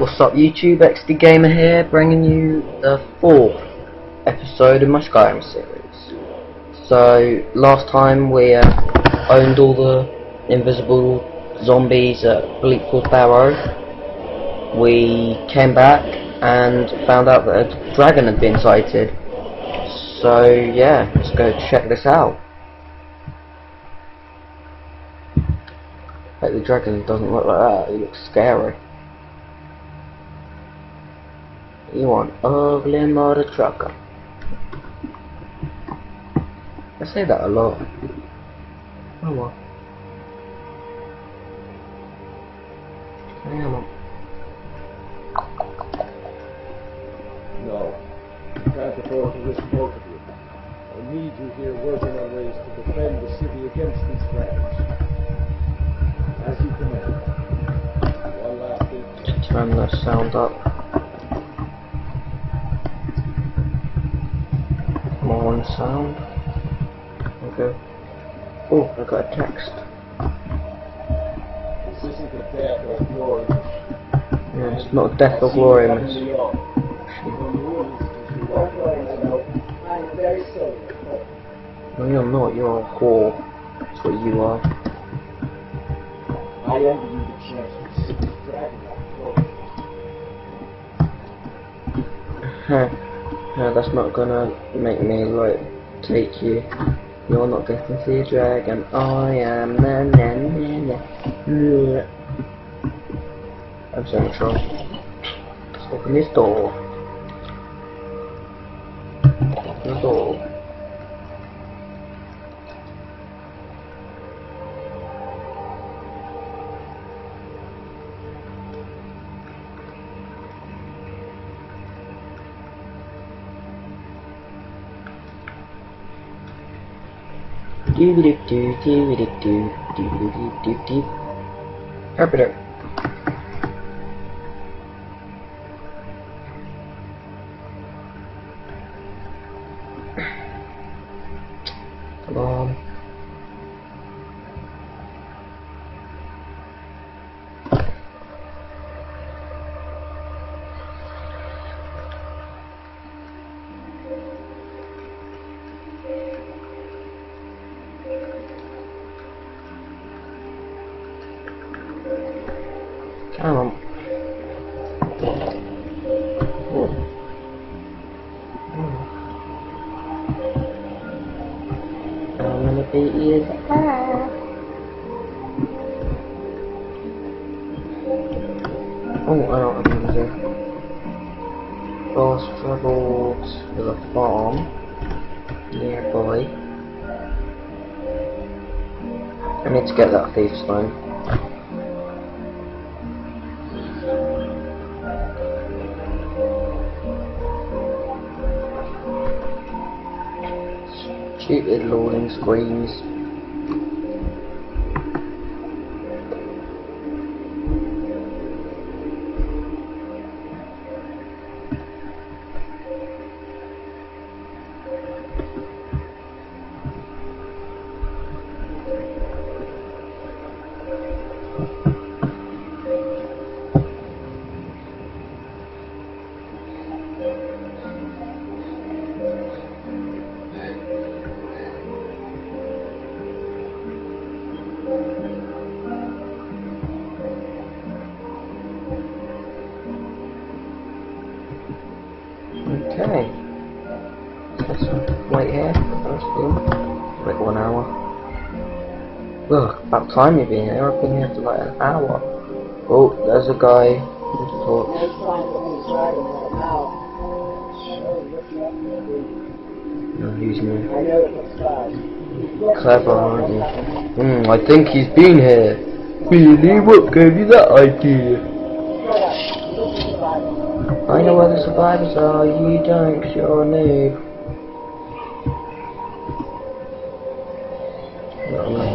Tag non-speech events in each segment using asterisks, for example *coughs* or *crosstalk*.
What's up YouTube, XD Gamer here, bringing you the fourth episode of my Skyrim series. So, last time we uh, owned all the invisible zombies at Bleakwood Barrow. We came back and found out that a dragon had been sighted. So yeah, let's go check this out. Like the dragon doesn't look like that, he looks scary. You want ugly mother trucker. I say that a lot. Oh well. Hang on. No. I can't afford to risk both of you. I need you here working on ways to defend the city against these threats. As you command. One last thing. Turn the sound up. More on sound. Okay. Oh, I got a text. This isn't a death or glory. Yeah, it's not death or glory, miss. No, you're not. You're a whore. That's what you are. I envy you the chance to dragon Huh. No, that's not gonna make me like take you. You're not getting to see a dragon. I am. Na, na, na, na. I'm so much. Let's open this door. Open the door. Doobie doo doobie doo doobie doo doo. Herpeder. Come on. Oh. Beat his ass. Oh, I don't remember this. Fast travels to the farm nearby. I need to get that thief stone. Stupid loading screens. Wait one hour. Ugh, about time you've been here. I've been here for like an hour. Oh, there's a guy No, he's new. Clever, aren't you? Hmm, I think he's been here. Really? What gave you that idea? I know where the survivors are, you don't, you're a noob.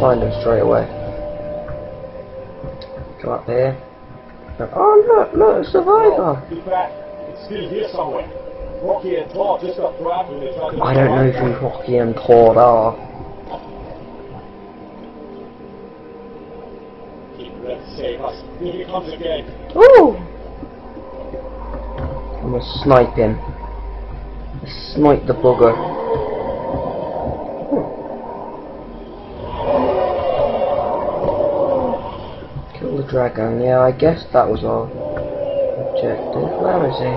Find him straight away. Go up here. Oh look, look, a survivor! I don't know who Rocky and Claude are. Save us. Here he comes again. Ooh! gonna snipe him. Snipe the bugger. Kill the dragon. Yeah, I guess that was our objective. Where is he?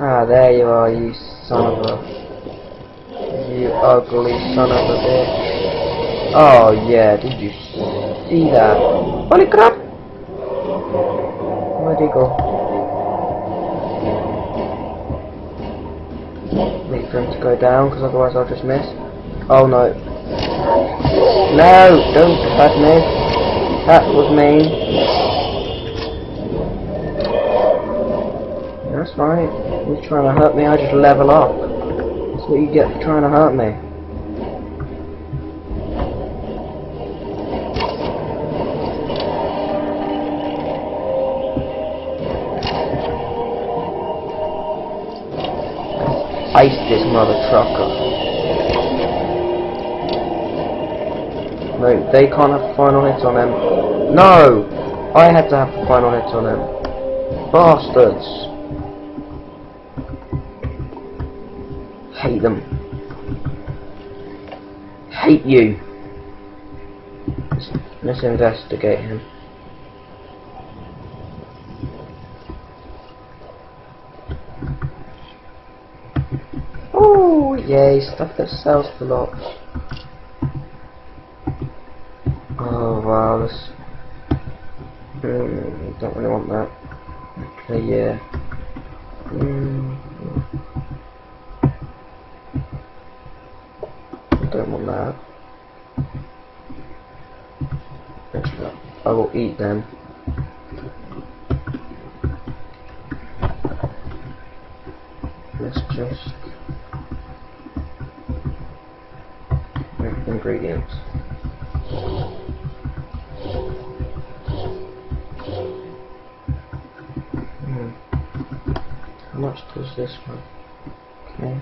Ah, there you are, you son of a... You ugly son of a bitch. Oh, yeah, did you see that? Holy crap! Where'd he go? Wait for him to go down, because otherwise I'll just miss. Oh no. No! Don't cut me! That was mean. That's right. He's trying to hurt me, I just level up. That's what you get for trying to hurt me. Ice this mother trucker. No, they can't have final hits on them. No! I had to have the final hits on them. Bastards! Hate them. Hate you. Let's, let's investigate him. Oh, yay, stuff that sells for lots. This... Hmm, don't really want that. Okay, yeah. Hmm. Don't want that. I will eat them. Let's just make ingredients. Does this one? Okay.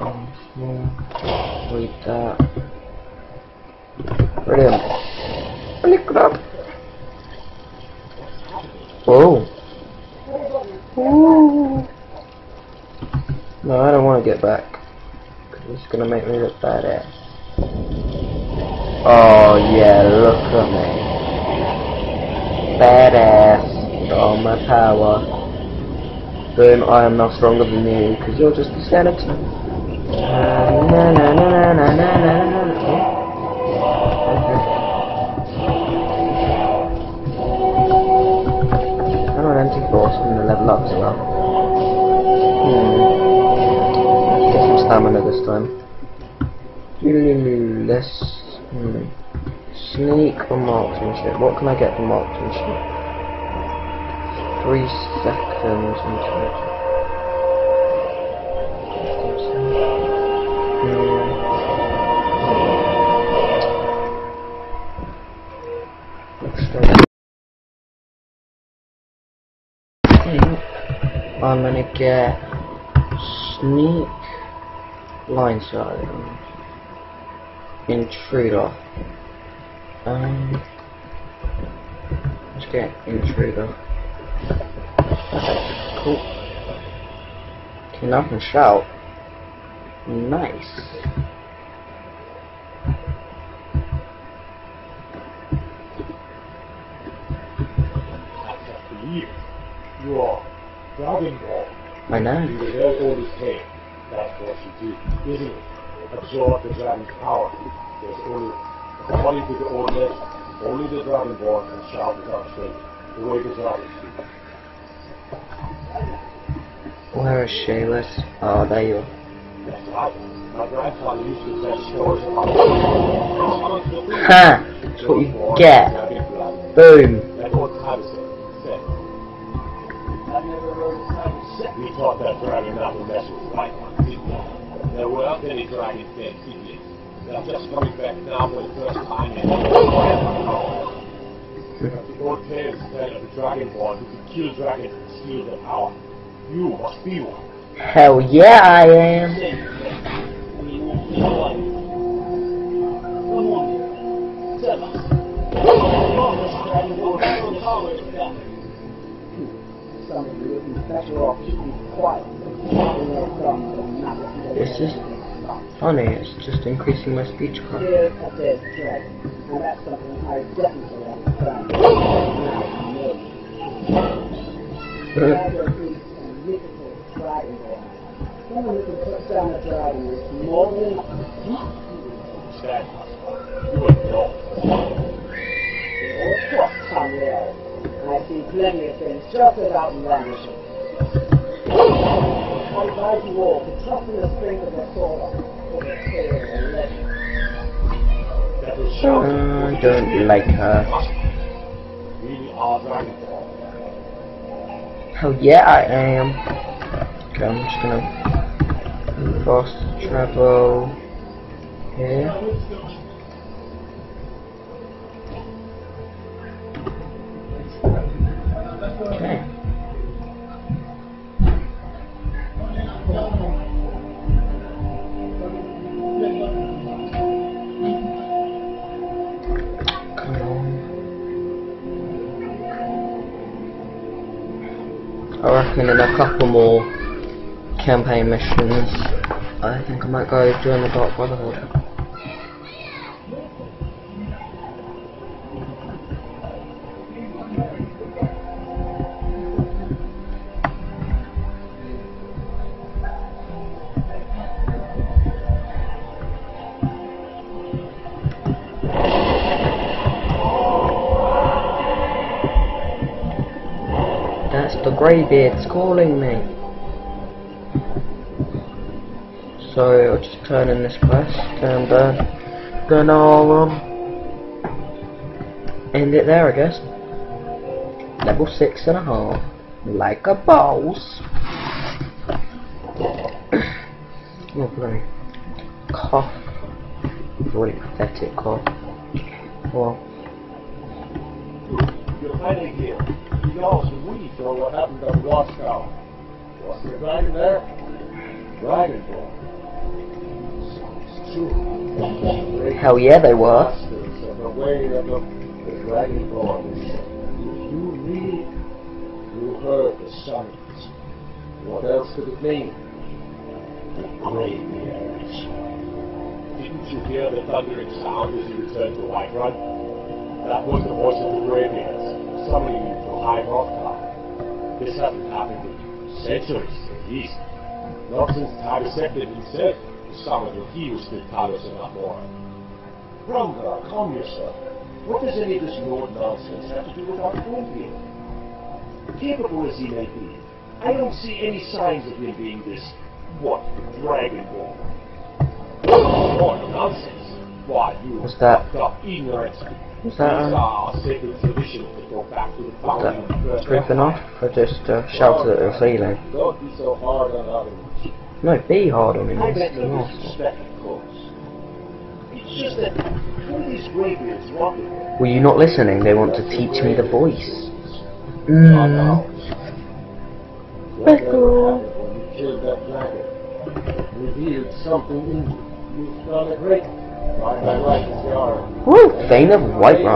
Um. Read that. Brilliant. Holy crap! Whoa! No, I don't want to get back. It's gonna make me look badass. Oh yeah, look at me. Badass. All my power. Boom, I am now stronger than you, because you're just a skeleton. I'm not empty force, I'm gonna level up as well. Hmm. Get some stamina this time. Let's hmm. sneak or marksmanship. What can I get from marksmanship? Three seconds into it. I'm gonna get sneak blindside intruder. Um, let's get intruder. Cool. Can up and shout. Nice. You are Dragon Ball. I know. You their oldest head. That's what you do, isn't it? Absorb the dragon's power. There's only, according to the old legend, only the Dragonborn can shout without strength, dragons do. Where is Shayla's? Oh, there you are. Right. Ha! That's what you get. Boom. We taught that dragon mess ones, didn't we? There weren't any secrets. They're just coming back now for the first time in the instead of the Dragonborn who can kill dragons and steal their power. You must be one. Hell yeah, I am. It's just funny, it's just increasing my speech. A and that's something I definitely a mythical dragonborn. Someone put down a dragon is more than Stand. You are not. or somewhere. I see plenty of things just as outlandish. I advise you all to trust in the strength of the sword for the tale of the legend. I don't like her. Hell yeah, I am. Okay, I'm just gonna fast travel here. Okay. Reckon in a couple more campaign missions, I think I might go join the Dark Brotherhood. Greybeards calling me. So I'll just turn in this quest and uh, then I'll um, end it there I guess. Level six and a half. Like a boss. *coughs* bloody cough. Really pathetic cough. Well, You're finally here. You also we know what happened at Watchtower. Was the dragon there? It's true. Hell yeah they were. the way of the, the Dragonborn. If you read, you heard the summons. What else could it mean? The Greybeards. Didn't you hear the thundering sound as you returned to Whiterun? That was the voice of the Greybeards, summoning you to High Hrothgar. This hasn't happened in centuries, at least. Not since Tiber Septim himself summoned when he was still Talos and Atmora. Hrongar, calm yourself. What does any of this Lord nonsense have to do with our Cornfield? Capable as he may be, I don't see any signs of him being this, what, Dragonborn. What nonsense? Why, you What's that? fucked up ignorant. What's that, um, that go back to Is founding of the that first ripping off? Or just uh, shouted at the ceiling? No, be hard on him. I he's meant an no arsehole. disrespect, of course. It's just that are these? Were you not listening? They want to teach me the voice. Mm. you dragon revealed something in you. You've done a great. Woo! Thane of Lydia.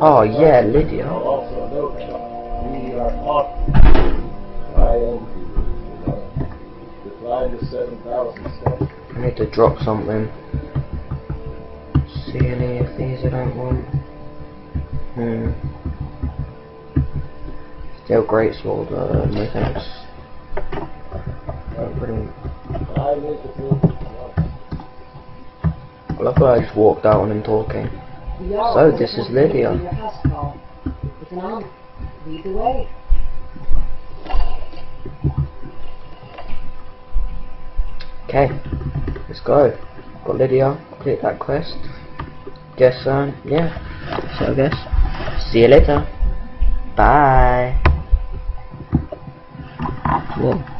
Oh yeah, Lydia. I envy you, you know. Decline the 7,000 steps. I need to drop something. See any of these I don't want. Hmm. Still great sword, uh, no thanks. Pretty. I love how I just walked out on him talking. So, this is Lydia. Lead the way. Okay, let's go. Got Lydia, complete that quest. Guess, um, yeah. So I guess, see you later. Bye. Whoa.